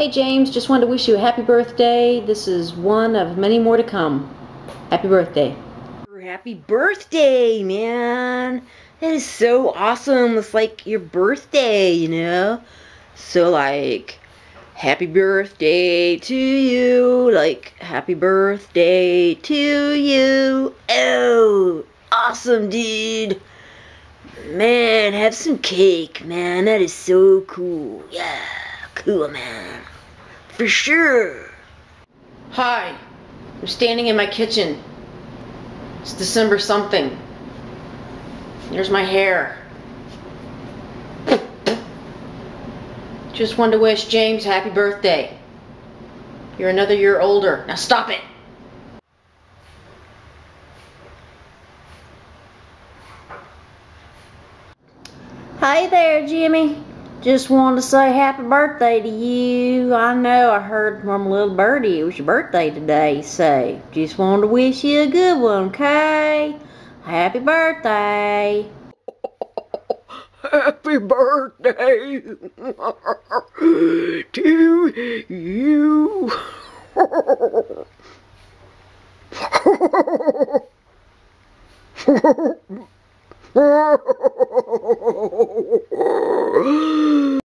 Hey James, just wanted to wish you a happy birthday. This is one of many more to come. Happy birthday. Happy birthday, man. That is so awesome. It's like your birthday, you know? So like, happy birthday to you. Like, happy birthday to you. Oh, awesome, dude. Man, have some cake, man. That is so cool. Yeah, cool, man. For sure. Hi, I'm standing in my kitchen. It's December something. There's my hair. Just wanted to wish James happy birthday. You're another year older. Now stop it. Hi there, Jimmy. Just wanted to say happy birthday to you. I know I heard from a little birdie it was your birthday today, so just wanted to wish you a good one, okay? Happy birthday. Happy birthday to you.